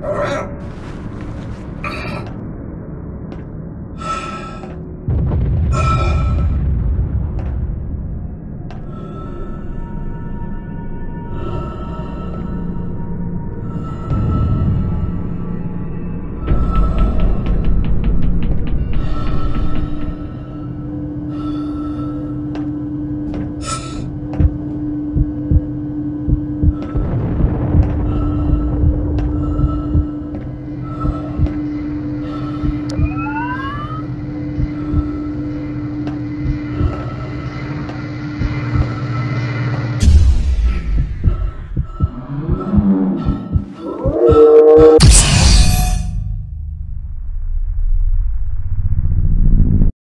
All right.